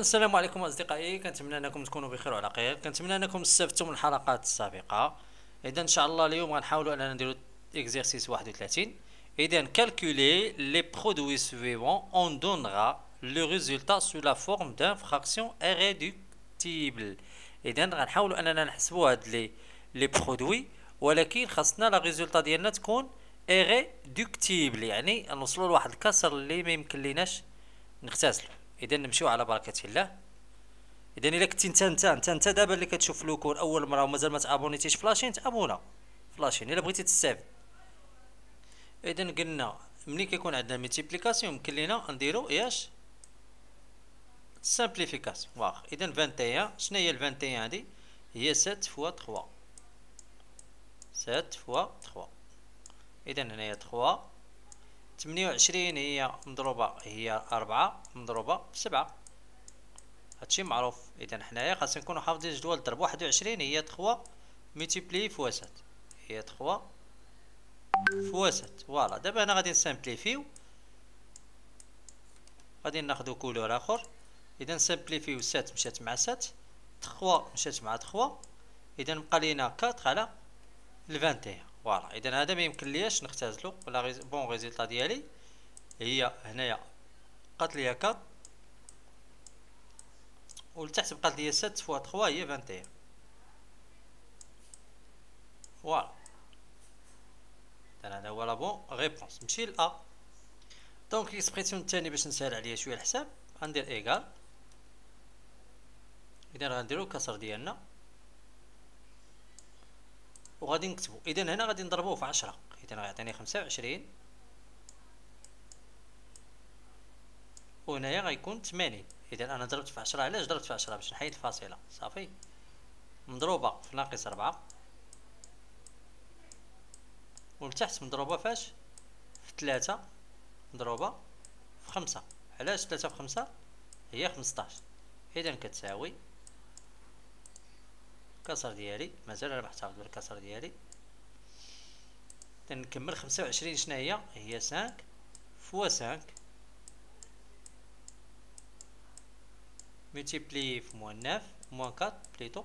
السلام عليكم أصدقائي كنتمنى أنكم تكونوا بخير وعلى خير. كنتمنى أنكم استفدتم من الحلقات السابقة. اذا إن شاء الله اليوم غنحاولوا أننا نديرو exercice 31 اذا calculer les produits suivants on donnera le résultat sous la forme d'une fraction irréductible. اذا غنحاولوا أننا نحسبوا هاد les les produits ولكن خاصنا le résultat ديالنا تكون irréductible. يعني نوصلوا لواحد الكسر اللي ما يمكن ليناش نختزلو إذا نمشيو على بركة الله. إذا إلا كنتي انت انت انت انت دابا اللي كتشوف le cours أول مرة ومازال ما تابونيتيش فلاشين تابونا. فلاشين إلا بغيتي تستافد. إذا قلنا ملي كيكون عندنا multiplication يمكن لينا نديرو ياش simplification واخ إذا 21 شنو هي ال 21 هادي؟ هي 7 فوا 3 7 فوا 3 إذا هنايا 3 تمنية وعشرين هي مضروبة هي أربعة مضروبة بسبعة هادشي معروف. إذا حنايا خاصنا نكونو حافظين جدول الضرب واحد وعشرين هي trois multiplié fois sept هي trois fois sept voilà. دابا هنا غادي نسامبليفيو. غادي ناخدو couleur آخر. إذا نسامبليفيو sept مشات مع sept trois مشات مع trois إذا بقى لينا quatre على ال vingt-et-un voilà. اذا هذا ما يمكن لياش نختزلو. réponse résultat ديالي هي هنايا بقات ليا 4 ولتحت بقات ليا 7 fois 3 هي 21 voilà. هذا هو la bonne réponse نمشي ل ا donc l'expression الثاني باش نسهل عليا شوية الحساب. غندير égal اذا غنديرو الكسر ديالنا. وغادي نكتبو. اذا هنا غادي نضربوه في عشرة. اذا غيعطيني خمسة وعشرين. وهنايا غيكون تمانين. اذا أنا ضربت في عشرة. علاش ضربت في عشرة؟ باش نحيد الفاصلة. صافي. مضروبة في ناقص ربعة. ولتحت مضروبة فاش؟ في ثلاثة مضروبة في خمسة. علاش ثلاثة في خمسة؟ هي خمسطاش. اذا كتساوي الكسر ديالي مازال أنا محتفظ بالكسر ديالي. تنكمل خمسة وعشرين شنو هي؟ هي cinq fois cinq. multiplié في moins neuf moins quatre plutôt.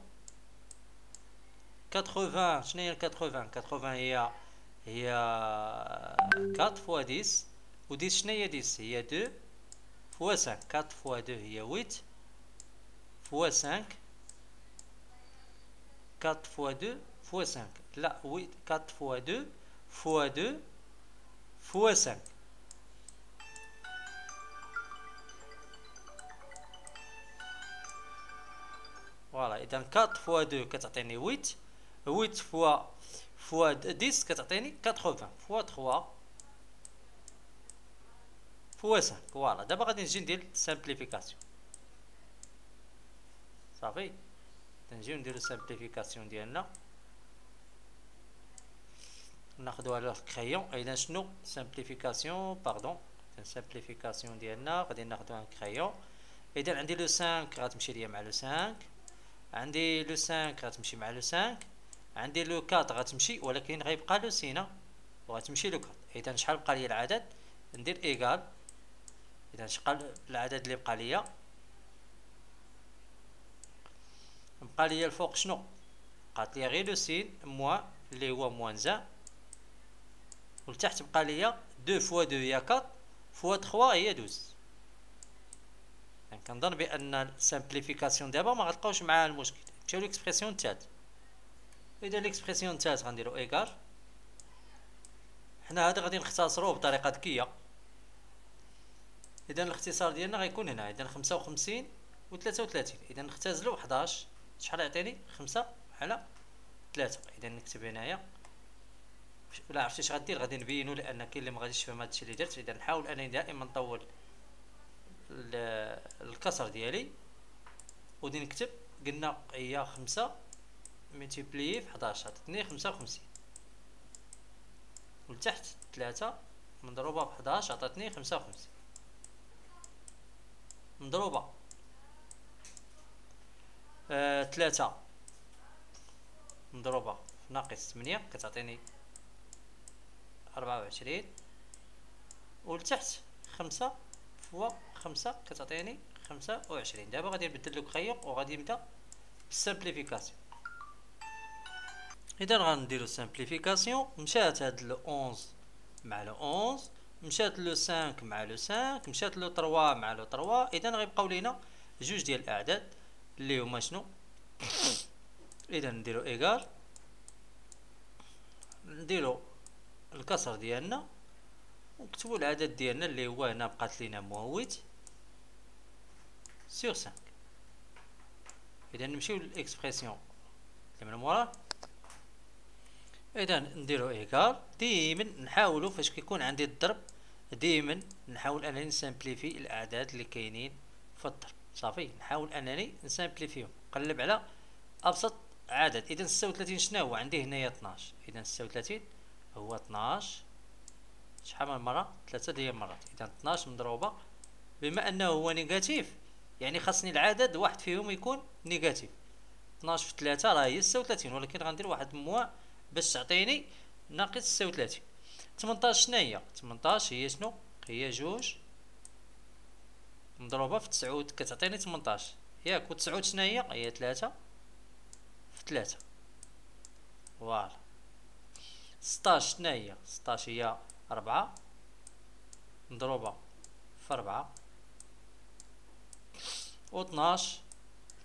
quatre-vingts شنو هي quatre-vingts quatre-vingts هي هي quatre fois dix. و dix شنو هي dix؟ هي deux fois cinq. quatre fois deux هي huit fois cinq. 4 fois 2 fois 5. Là, oui, 4 fois 2 fois 2 fois 5. Voilà, et donc 4 fois 2 كتعطيني 8 8 fois fois 10 كتعطيني 80 fois 3 fois 5 فوالا دابا غادي نجي ندير simplification صافي نجيو نديرو simplification ديالنا. ناخدو على ال crayon إذا شنو؟ simplification pardon simplification ديالنا غادي ناخدو un crayon إذا عندي le 5 غتمشي ليا مع le 5 عندي le 5 غتمشي مع le 5 عندي le 4 غتمشي ولكن غيبقى le signe. وغتمشي le 4 إذا شحال بقى لي العدد؟ ندير égal إذا شحال العدد اللي بقى ليا؟ بقى ليا الفوق شنو؟ بقات ليا غير le signe moins اللي هو moins un ولتحت بقى ليا deux fois deux هي quatre fois trois هي douze. يعني كنظن بأن ال simplification دابا ما غتلقاوش معاها المشكل. نمشيو l'expression التالت إذا l'expression التالت غنديرو égal. حنا هذا غادي نختصروه بطريقة ذكية. إذا الاختصار ديالنا غيكون هنا. إذا خمسة وخمسين و ثلاثة وثلاثين إذا نختزلو حداش. شحال يعطيني خمسة على ثلاثة. إذا نكتب هنايا. ولا عرفتي اش غدير؟ غادي نبينو لأن كاين اللي مغاديش يفهم هادشي اللي درت. إذا نحاول أنني دائما نطول الكسر ديالي. ودي نكتب قلنا هي خمسة ملتيبلي في حداش عطاتني خمسة وخمسين. ولتحت ثلاثة مضروبة في حداش عطاتني خمسة وخمسين. مضروبة. ثلاثة. مضروبة. ناقص ثمانية كتعطيني أربعة وعشرين. ولتحت خمسة fois خمسة كتعطيني خمسة وعشرين. دابا غادي نبدل لك خيق وغادي نبدأ بال simplification إذا غنديرو simplification مشات هاد le 11 مع le 11 مشات le 5 مع le 5 مشات le 3 مع le 3 إذا غيبقاو لينا جوج ديال الأعداد. اللي هما شنو إذا نديرو égal نديرو الكسر ديالنا. ونكتبو العدد ديالنا اللي هو هنا بقات لينا huit sur 5 إذا نمشيو ل l'expression اللي من موراه إذا نديرو égal ديما نحاولوا فاش كيكون عندي الضرب ديما نحاول أنني ن simplifier الأعداد اللي كاينين في الضرب. صافي نحاول أنني ن simplifier هم نقلب على أبسط عدد. إذا 36 شنو هو؟ عندي هنايا 12 إذا 36 هو 12 شحال من مرة؟ ثلاثة ديال المرات إذا 12 مضروبة بما أنه هو négatif يعني خاصني العدد واحد فيهم يكون négatif. 12 في 3 راه هي 36 ولكن غندير واحد الموا باش تعطيني ناقص 36 18 شنو هي؟ 18 هي شنو؟ هي جوج. مضروبة في 9 كتعطيني 18 ياك و 9 شنو هي؟ هي 3 في 3 voilà. 16 شنو هي؟ 16 هي 4 مضروبة في 4 و 12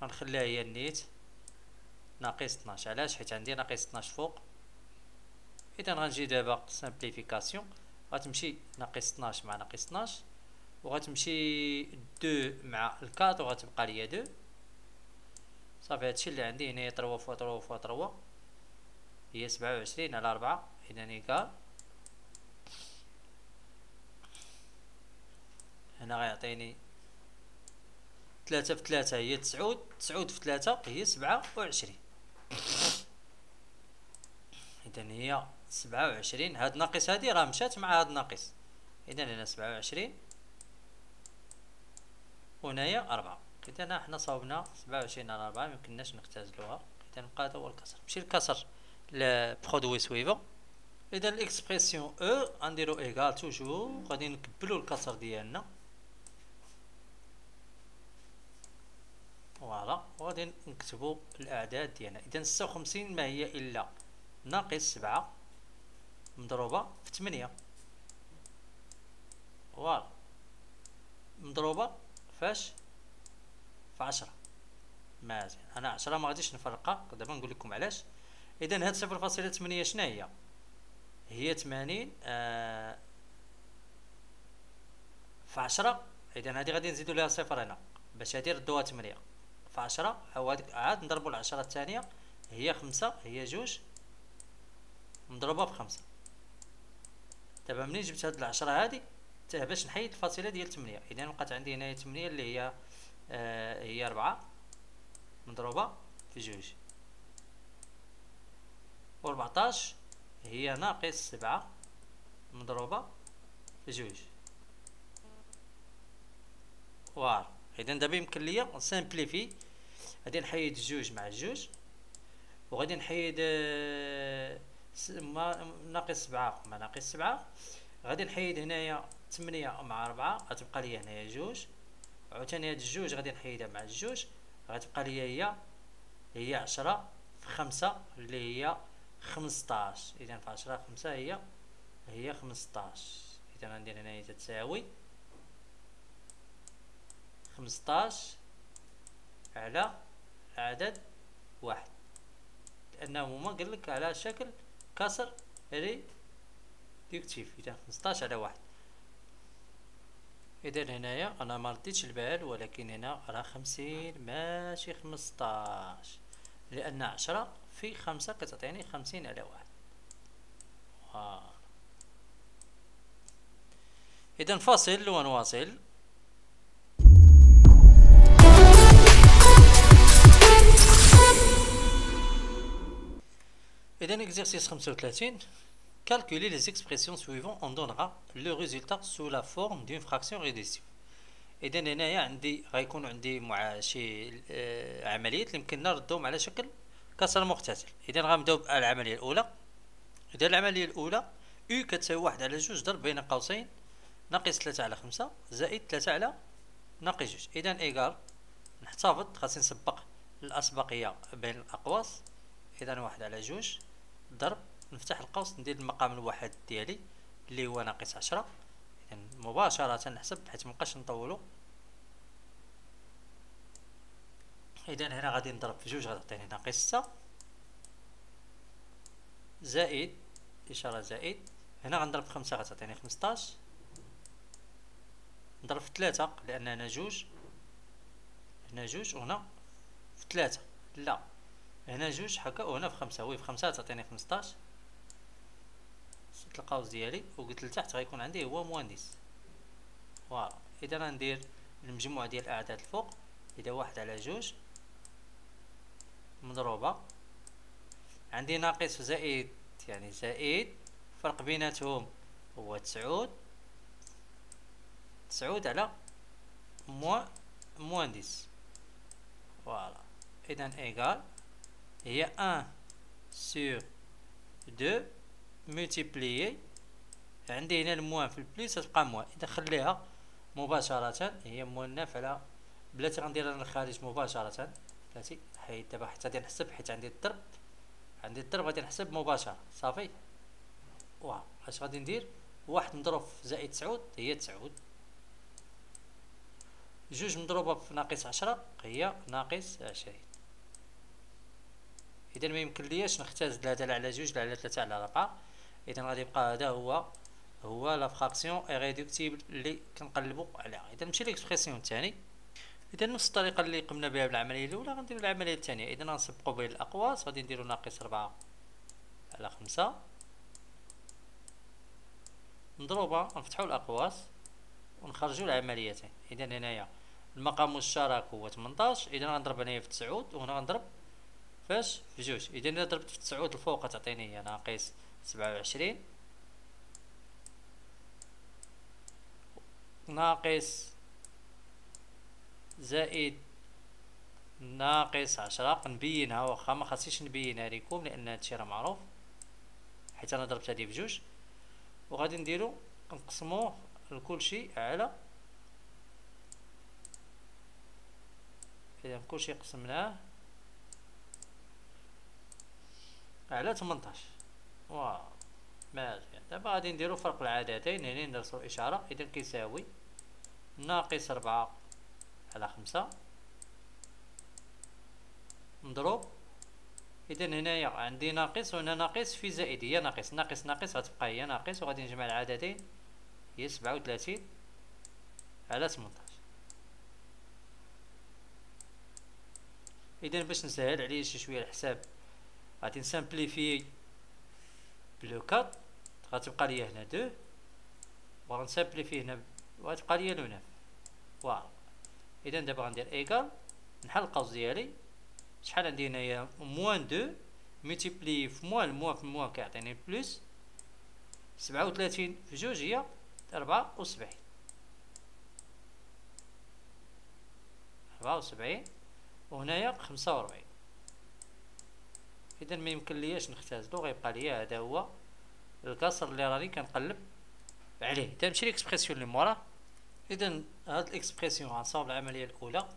غنخليها هي النيت. ناقص 12 علاش؟ حيت عندي ناقص 12 فوق. اذا غنجي دابا simplification غتمشي ناقص 12 مع ناقص 12 وغتمشي 2 مع 4 وغتبقى ليا 2 صافي هادشي اللي عندي هنايا 3 فوا 3 فوا 3 هي 27 على 4 اذا ايكال هنا غيعطيني ثلاثة في ثلاثة هي تسعود. تسعود في ثلاثة هي سبعة وعشرين. إذا هي سبعة وعشرين. هاد ناقص هادي راه مشات مع هاد ناقص إذا هنا سبعة وعشرين. وهنايا أربعة. إذا حنا صاوبنا سبعة وعشرين على أربعة ميمكنناش نختزلوها إذا نبقى هذا هو الكسر. نمشي الكسر le produit suivant إذا ال expression أو غنديرو égal toujours غادي نكبلو الكسر ديالنا. voilà وغادي نكتبو الأعداد ديالنا. إذا ستة وخمسين ما هي إلا ناقص سبعة مضروبة في ثمانية فوالا مضروبة فاش في عشرة. مزيان أنا عشرة ما غاديش نفرقها. دابا نقول لكم علاش. اذا هاد صفر فاصلة ثمانية شنو هي هي ثمانين آه في عشرة. اذا هادي غادي نزيدو ليها صفر هنا. باش هادي ردوها ثمانية. في عشرة أو عاد نضربو العشرة الثانية. هي خمسة هي جوج. مضروبة في خمسة دابا ملي جبت هاد العشرة هادي؟ حتى باش نحيد الفاصلة ديال تمنية إذا بقات عندي هنايا تمنية اللي هي آه هي ربعة مضروبة في جوج. و ربعطاش هي ناقص سبعة مضروبة في جوج. واعر اذا دابا يمكن ليا ن simplifier. غادي نحيد جوج مع جوج. وغادي نحيد آه، ناقص سبعة مع ناقص سبعة. غادي نحيد هنايا تمنية مع ربعة غتبقى ليا هنايا جوج. عاوتاني هاد الجوج غادي نحيدها مع الجوج. غتبقى ليا هي هي عشرة في خمسة اللي هي خمسطاش. اذا في عشرة خمسة هي هي خمسطاش. اذا غندير هنايا تتساوي خمسطاش على عدد واحد. لأنه هما قالك على شكل كسر ريديكتيف إذا خمسطاش على واحد. إذا هنايا أنا ما البال ولكن هنا راه خمسين ماشي خمسطاش. لأن عشرة في خمسة كتعطيني خمسين على واحد. إذا فاصل ونواصل. Et dans l'exercice 35, calculer les expressions suivantes, on donnera le résultat sous la forme d'une fraction réductive. إذا هنايا عندي غيكون عندي مع شي عمليات اللي يمكن نردهم على شكل كسر مختزل إذا غنبداو بالعملية الأولى. إذا العملية الأولى يو كتساوي واحد على جوج ضرب بين قوسين ناقص ثلاثة على خمسة زائد ثلاثة على ناقص جوج. إذا égal نحتفظ. خاصني نسبق الأسبقية بين الأقواس. إذا واحد على جوج ضرب نفتح القوس ندير المقام الواحد ديالي اللي هو ناقص عشرة. اذا مباشرة نحسب حيت مبقاش نطولو. اذا هنا غادي نضرب في جوج غتعطيني ناقص ستة. زائد إشارة زائد. هنا غنضرب في خمسة غتعطيني خمسطاش. نضرب في ثلاثة لأن هنا جوج. هنا جوج وهنا في ثلاثة. لا هنا جوج هكا وهنا في خمسة. oui في خمسة تعطيني خمسطاش. صدت القوس ديالي وقلت لتحت غيكون عندي هو مهندس. voilà. إذا غندير المجموع ديال الأعداد الفوق إذا واحد على جوج مضروبة. عندي ناقص وزائد يعني زائد فرق بيناتهم هو تسعود. تسعود على موا موان ديس فوالا. إذا ايغال هي أن سور دو ملتيبليي عندي هنا الموان في البليس تبقى موان. إذا خليها مباشرة هي مونف على بلاتي غندير أنا الخارج مباشرة. بلاتي حيت دابا حتى غادي نحسب حيت عندي الضرب. عندي الضرب غادي نحسب مباشرة. صافي. واه اش غادي ندير؟ واحد مضروب في زائد تسعود هي تسعود. جوج مضروبة في ناقص عشرة هي ناقص عشرين. اذا ما يمكن ليش نختازل ثلاثة على جوج على ثلاثة على أربعة. اذا غادي يبقى هذا هو هو la fraction irréductible اللي كنقلبوا عليها اذا نمشي l'expression الثاني. اذا نفس الطريقة اللي قمنا بها بالعملية الأولى غنديروا العملية الثانية. اذا غنسبقوا بين الأقواس غادي نديروا ناقص ربعة على خمسة. مضروبة نفتحوا الأقواس ونخرجوا العمليتين. إذا هنايا المقام المشترك هو 18 إذا غنضرب هنايا في تسعود وهنا غنضرب فاش في جوج. إذا إذا ضربت في تسعود الفوق تعطيني هي ناقص سبعة وعشرين. ناقص زائد ناقص عشرة. نبينها واخا ما خاصنيش نبينها ليكم لأن هادشي راه معروف. حيت أنا ضربت هادي بجوج. وغادي نديرو نقسموه لكلشي على إذا كلشي قسمناه على 18 مزيان دابا غادي نديرو فرق العددين هنا ندرسو إشارة إذا كيساوي ناقص ربعة على خمسة مضروب إذا هنايا عندي ناقص وهنا ناقص في زائد هي ناقص ناقص ناقص غتبقى هي ناقص. وغادي نجمع العددين هي سبعة وثلاثين على تمنطاش إذا باش نسهل عليه شي شوية الحساب غادي ن simplifier ب le quatre غتبقى لي هنا deux وغن simplifier هنا وغتبقى لي le neuf voilà اذا دابا غندير égal نحل القوس ديالي شحال عندي هنايا moins deux multiplié في moins ال moins في ال moins كيعطيني plus سبعة وثلاثين في جوج هي ربعة وسبعين ربعة وسبعين وهنايا خمسة وربعين اذا ما يمكن لياش نختازلو غيبقى ليا هذا هو. الكسر اللي راني كنقلب عليه. تنمشي l'expression اللي موراه اذا هاد ال expression غنصاوب العملية الأولى.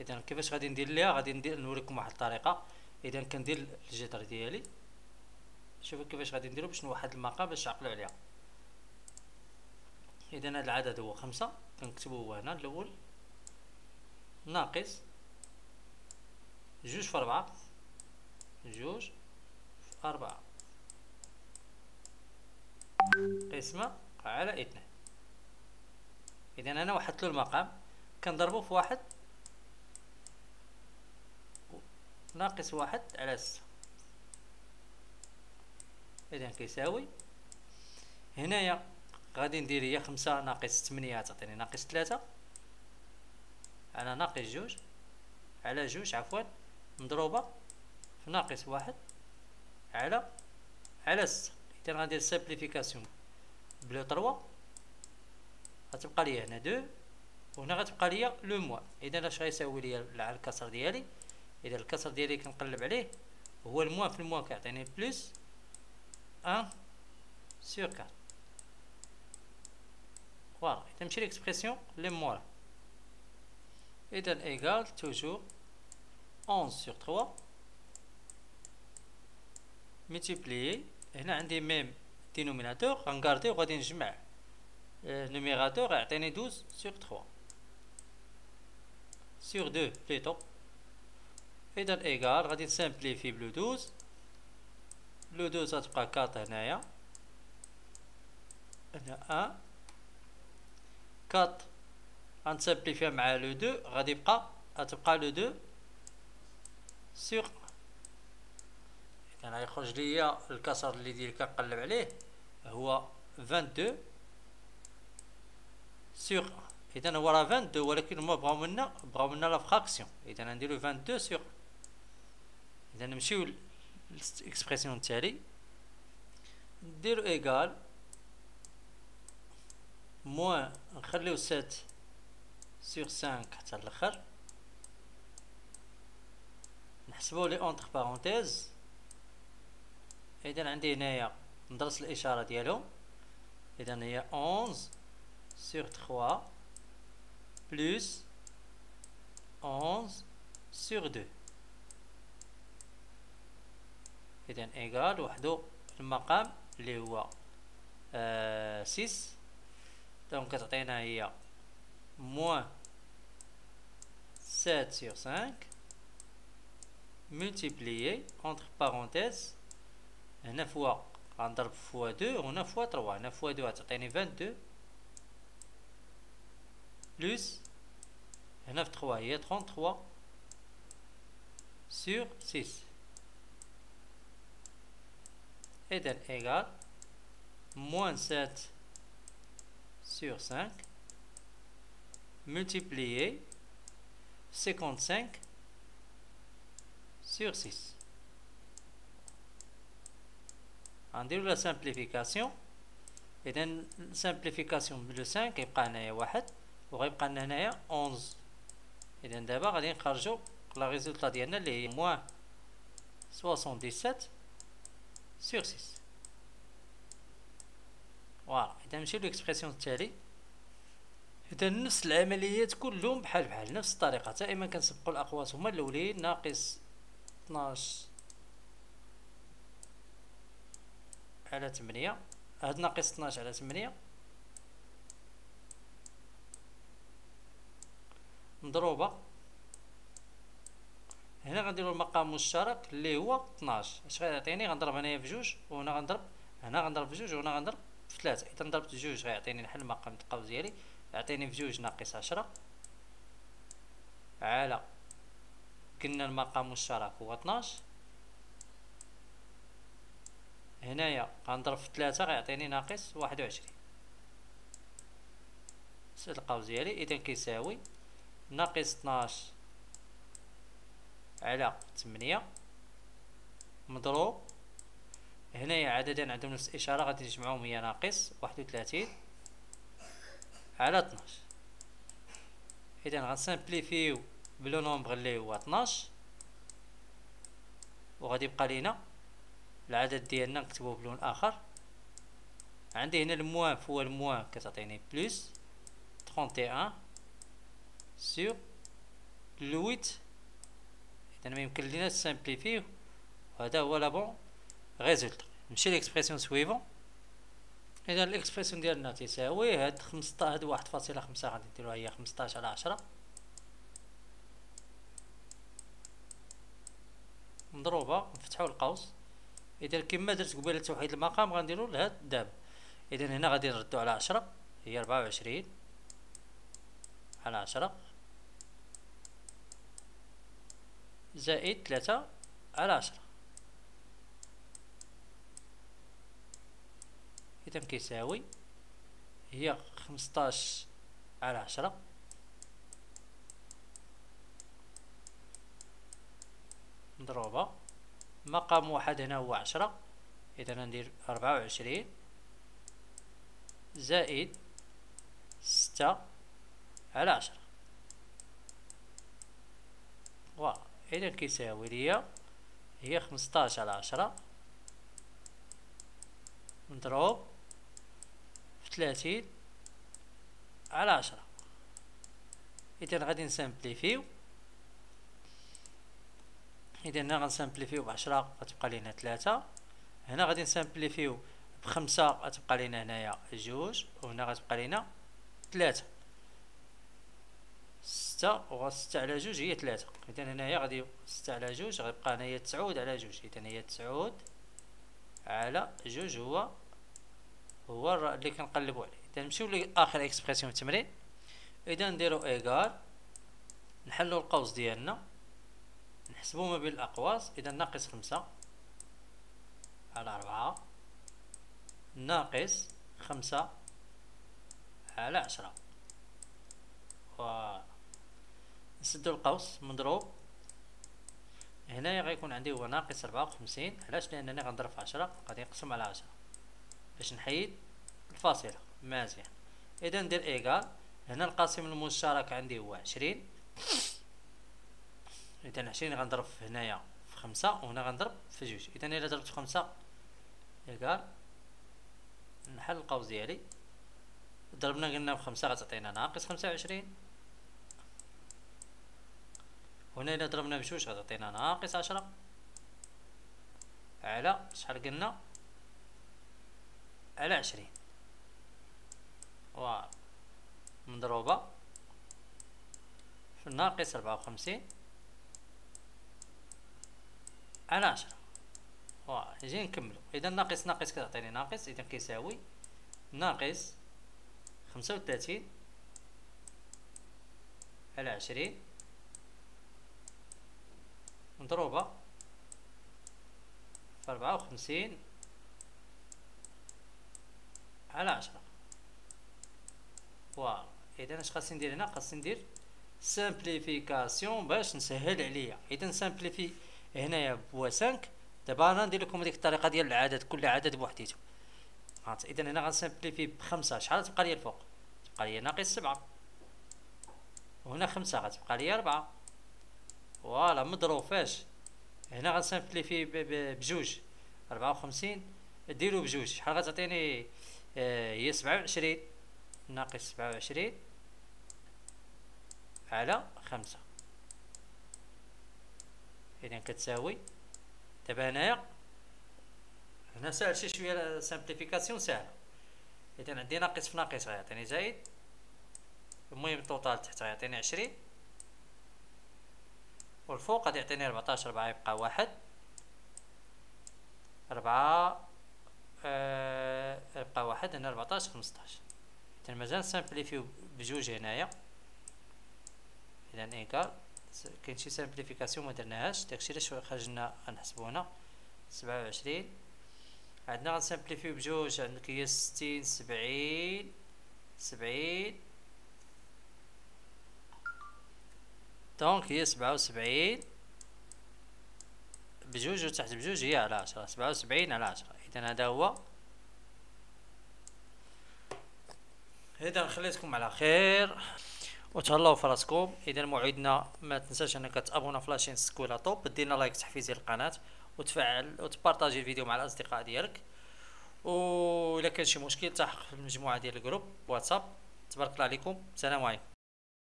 اذا كيفاش غادي ندير ليها غادي ندير نوريكم واحد الطريقة. اذا كندير الجدر ديالي. شوفوا كيفاش غادي نديرو باش نوحد المقام باش تعقلوا عليها. اذا هذا العدد هو خمسة. كنكتبو هو هنا الأول. ناقص جوج في ربعة جوج في أربعة. قسمة على اثنان إذا أنا وحدت له المقام. كنضربو في واحد. ناقص واحد على ستة. إذا كيساوي. هنايا غادي ندير هي خمسة ناقص تمنية تعطيني ناقص ثلاثة. على ناقص جوج. على جوج عفوا مضروبة. ناقص واحد على على ستة إذا غندير simplification par le trois. غتبقى ليا هنا deux وهنا غتبقى ليا le moins. إذا اش غيساوي ليا على الكسر ديالي؟ إذا الكسر ديالي كنقلب عليه هو الموا في الموا كيعطيني بلوس ان سور كار فوالا إذا نمشي ليكسبريسيون لي موا إذا إيكال توجور 11 sur 3 multiplier un des mêmes dénominateurs, regardez, on va dire numérateur 12 sur 3, sur 2 plutôt, et on le 12 le 12 4, on a 1, 4, on on a le 2, on a 2 2, sur اذا غيخرج ليا الكسر اللي ديال كنقلب عليه هو 22 sur اذا هو راه 22 ولكن هما بغاو منا بغاو منا la fraction اذا نديرو 22 sur اذا نمشيو لل expression التالي نديرو égale moins نخليو 7 sur 5 حتى الأخر. نحسبوا les entre parenthèses اذا عندي هنايا ندرس الإشارة ديالهم اذا هي 11 sur 3 plus 11 sur 2 اذا égale وحدو المقام اللي هو آه 6 donc كتعطينا هي moins 7 sur 5 multiplié entre parenthèses هنا فوا غنضرب فوا دو وهنا fois trois هنا fois deux غتعطيني vingt-deux plus هنا fois trois هي trente-trois sur six إذن égale moins sept sur cinq multiplié 55 sur 6 غنديرو la simplification اذا simplification par le 5 كيبقى هنايا واحد وغيبقى لنا هنايا 11 اذا دابا غادي نخرجو la résultat ديالنا اللي هي moins 77 sur 6 voilà اذا نمشيو l'expression التالي اذا نفس العمليات كلهم بحال بحال نفس الطريقة دائما كنسبقوا الاقواس هما الاولين ناقص 12 على 8 هاد ناقص 12 على 8 مضروبة. هنا غنديرو المقام المشترك اللي هو 12 اش غيعطيني؟ غنضرب هنايا في جوج وهنا غنضرب هنا غنضرب في جوج وهنا غنضرب في ثلاثة. إذا ضربت جوج غيعطيني نحل المقام القوس ديالي. يعطيني في جوج ناقص عشرة. على قلنا المقام المشترك هو 12 هنايا غنضرب في ثلاثة غيعطيني ناقص واحد وعشرين. القوس ديالي إذا كيساوي ناقص 12 على 8 مضروب. هنايا عددين عندهم نفس الإشارة غادي نجمعهم هي ناقص واحد وثلاثين على 12 إذا غن simplifier يو par le nombre اللي هو 12 وغادي يبقى لينا العدد ديالنا نكتبوه بلون آخر. عندي هنا ال moins فهو ال moins كتعطيني plus 31 sur le huit إذا ما يمكن لينا ن simplifier يو وهذا هو la bonne résultat نمشي l'expression suivante إذا ال expression ديالنا تساوي هاد 15 هاد واحد فاصلة خمسة غادي نديروها هي 15 على 10 مضروبة نفتحو القوس. إذا كما درت قبيلة توحيد المقام غنديرو لهاد دابا إذا هنا غادي نردو على عشرة هي ربعة وعشرين. على عشرة. زائد ثلاثة على عشرة. إذا كيساوي هي خمسطاش على عشرة. مضروبة مقام واحد هنا هو عشرة. إذا ندير أربعة وعشرين. زائد ستة على عشرة. voilà. إذا كيساوي ليا هي خمسطاش على عشرة. مضروب في ثلاثين على عشرة. إذا غادي ن simplifier يو. إذا هنا غن simplifier يو بعشرة غتبقى لينا ثلاثة هنا غادي ن simplifier يو بخمسة غتبقى لينا هنايا جوج وهنا غتبقى لينا ثلاثة ستة و ستة على جوج هي ثلاثة إذا هنايا غادي ستة على جوج غيبقى هنايا تسعود على جوج. إذا هي تسعود على جوج هو هو اللي كنقلبو عليه. إذا نمشيو لآخر expression التمرين إذا نديرو égale نحلو القوس ديالنا. نحسبو ما بين الأقواس إذا ناقص خمسة على أربعة ناقص خمسة على عشرة. و نسدو القوس مضروب. هنايا غيكون عندي هو ناقص ربعة وخمسين علاش؟ لأنني غنضرب في عشرة غادي نقسم على عشرة. باش نحيد الفاصلة مزيان. إذا ندير إيكال هنا القاسم المشترك عندي هو عشرين إذا عشرين غنضرب هنايا في خمسة وهنا غنضرب في جوج. إذا إلا ضربت في خمسة إيكال نحل القوس ديالي. ضربنا قلنا بخمسة غتعطينا ناقص خمسة وعشرين. هنا إلا ضربنا بجوج غتعطينا ناقص عشرة. على شحال قلنا؟ على عشرين. و مضروبة. في ناقص ربعة وخمسين. على عشرة نجي نكملو إذا ناقص ناقص كتعطيني ناقص. إذا كيساوي ناقص خمسة وثلاثين على عشرين. مضروبة. في أربعة وخمسين على عشرة. voilà إذا اش خاصني ندير هنا؟ خاصني ندير simplification باش نسهل عليا. إذا simplifier هنايا par cinq دابا أنا ندير لكم ديك الطريقة ديال العدد كل عدد بوحديته اذا هنا غن simplifier بخمسة شحال تبقى لي الفوق؟ تبقى لي ناقص سبعة. وهنا خمسة غتبقى لي ربعة voilà مضروب فاش؟ هنا غن simplifier بجوج. ربعة وخمسين ديرو بجوج. شحال غتعطيني؟ آه هي سبعة وعشرين. ناقص سبعة وعشرين. على خمسة. إذا كتساوي دابا هنايا هنا ساهل شي شوية simplification ساهله اذا عندي ناقص في ناقص غيعطيني زايد. المهم ال total تحت غيعطيني عشرين. والفوق غادي يعطيني ربعطاش ربعة يبقى واحد. ربعة آه يبقى واحد هنا ربعطاش خمسطاش. اذا مازال ن simplifier و بجوج هنايا. اذا égal كاين شي simplification ما درناهاش. داكشي علاش خرجنا غنحسبو هنا سبعة وعشرين. عندنا غن simplifier و بجوج. عندك هي ستين سبعين سبعين. donc هي سبعة وسبعين. بجوج وتحت بجوج هي على عشرة. سبعة وسبعين على عشرة. إذا هذا هو. إذا خليتكم على خير. وتهلاو في راسكم. اذا موعدنا ما تنساش إنك ت abonner في la chaîne sakwilatop. دير لنا like تحفيزي للقناة وتفعل وت partager الفيديو مع الأصدقاء ديالك. و الا كان شي مشكل تحقق في المجموعة ديال الجروب. واتساب. تبارك الله عليكم. السلام عليكم.